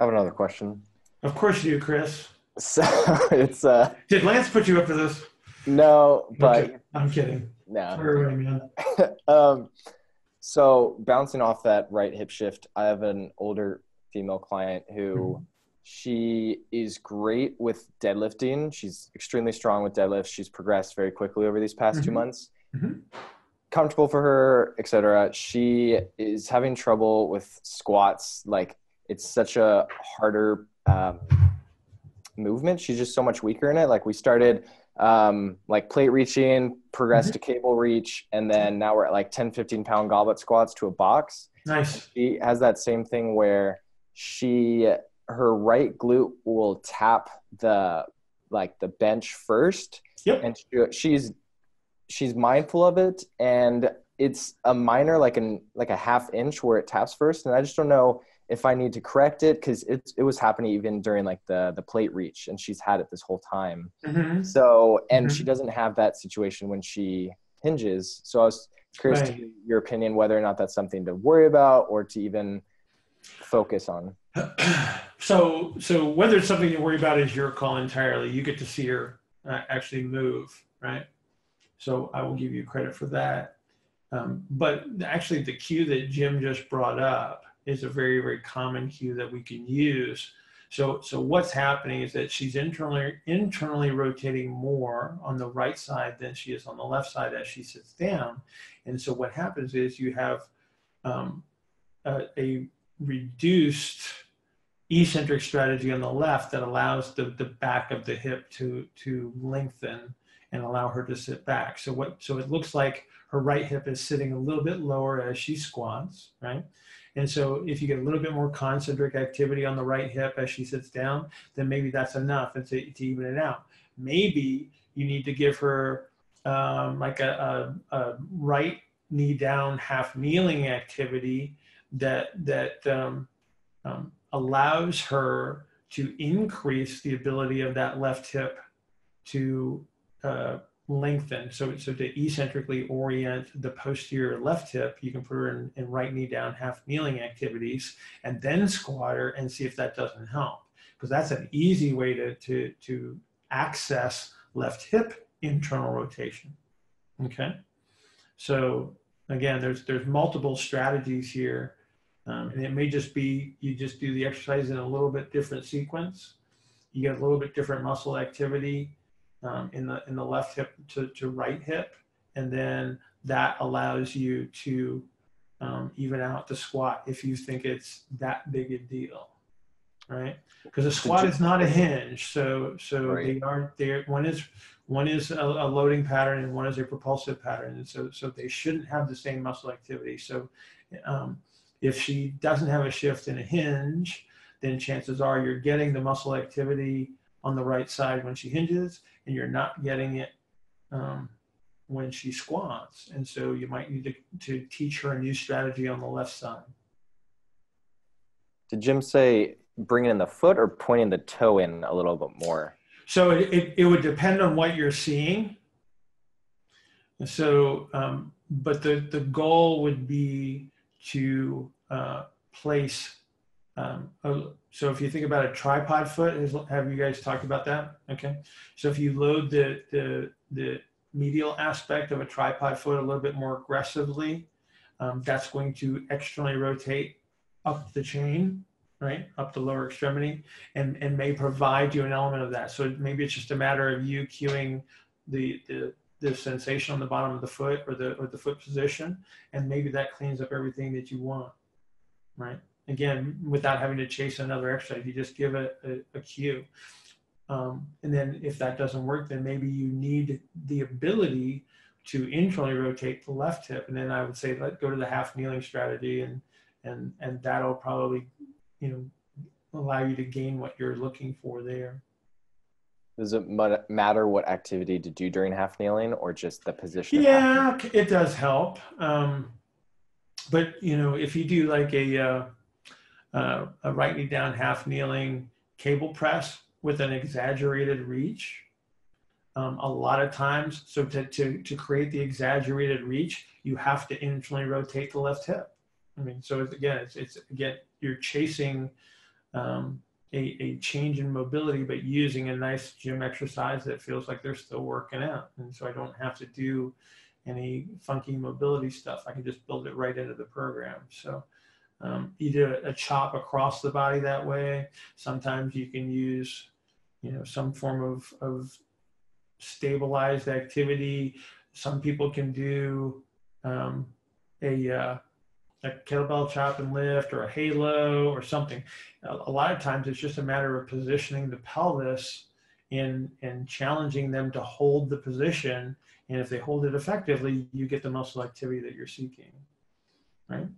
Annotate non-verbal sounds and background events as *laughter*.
I have another question. Of course you do, Chris. So *laughs* it's uh Did Lance put you up for this? no, but Okay, I'm kidding. no. Man. *laughs* um, so bouncing off that right hip shift, I have an older female client who she is great with deadlifting. She's extremely strong with deadlifts. She's progressed very quickly over these past two Mhm. months. Mhm. Comfortable for her, etc. She is having trouble with squats. Like it's such a harder um, movement. She's just so much weaker in it. Like we started um, like plate reaching, progressed to cable reach, and then now we're at like 10, 15 pound goblet squats to a box. Nice. She has that same thing where she her right glute will tap the like the bench first, Yep. and she, she's she's mindful of it, and it's a minor like an like a half inch where it taps first, and I just don't know if I need to correct it because it it was happening even during like the the plate reach, and she's had it this whole time. Mhm. So, and Mhm. she doesn't have that situation when she hinges. So I was curious to Right. hear your opinion whether or not that's something to worry about or to even focus on. *clears throat* so so whether it's something you worry about is your call entirely you get to see her uh, actually move right so i will give you credit for that um, but actually the cue that jim just brought up is a very very common cue that we can use so so what's happening is that she's internally internally rotating more on the right side than she is on the left side as she sits down and so what happens is you have um, a, a reduced eccentric strategy on the left that allows the, the back of the hip to to lengthen and allow her to sit back. So what so it looks like her right hip is sitting a little bit lower as she squats, right? And so if you get a little bit more concentric activity on the right hip as she sits down, then maybe that's enough and to, to even it out. Maybe you need to give her um, like a, a, a right knee down half kneeling activity that that um, um, allows her to increase the ability of that left hip to uh, lengthen. So, so to eccentrically orient the posterior left hip, you can put her in, in right knee down, half kneeling activities, and then squat her and see if that doesn't help. Because that's an easy way to, to, to access left hip internal rotation. Okay. So again, there's, there's multiple strategies here um, and it may just be you just do the exercise in a little bit different sequence. You get a little bit different muscle activity um, in the in the left hip to, to right hip, and then that allows you to um, even out the squat if you think it's that big a deal, right? Because a squat is not a hinge, so so Right. they aren't there. One is one is a, a loading pattern and one is a propulsive pattern, and so so they shouldn't have the same muscle activity. So um, if she doesn't have a shift in a hinge, then chances are you're getting the muscle activity on the right side when she hinges, and you're not getting it um, when she squats. And so you might need to, to teach her a new strategy on the left side. Did Jim say bringing in the foot or pointing the toe in a little bit more? So it, it, it would depend on what you're seeing. So, um, but the, the goal would be to uh, place. Um, so if you think about a tripod foot, have you guys talked about that? Okay. So if you load the, the, the medial aspect of a tripod foot a little bit more aggressively, um, that's going to externally rotate up the chain, right? Up the lower extremity and, and may provide you an element of that. So maybe it's just a matter of you cueing the, the, the sensation on the bottom of the foot or the, or the foot position. And maybe that cleans up everything that you want, right? Again, without having to chase another exercise, you just give it a, a cue. Um, and then if that doesn't work, then maybe you need the ability to internally rotate the left hip. And then I would say, let go to the half kneeling strategy and, and, and that'll probably, you know, allow you to gain what you're looking for there. Does it matter what activity to do during half kneeling or just the position? Yeah, it does help. Um, but you know, if you do like a uh, uh, a right knee down, half kneeling cable press with an exaggerated reach, um, a lot of times, so to, to to create the exaggerated reach, you have to internally rotate the left hip. I mean, so it's, again, it's, it's again, you're chasing um, a, a change in mobility, but using a nice gym exercise that feels like they're still working out. And so I don't have to do any funky mobility stuff. I can just build it right into the program. So um, do a chop across the body that way. Sometimes you can use, you know, some form of, of stabilized activity. Some people can do um, a, uh, a kettlebell chop and lift or a halo or something. A, a lot of times it's just a matter of positioning the pelvis and, and challenging them to hold the position. And if they hold it effectively, you get the muscle activity that you're seeking, right?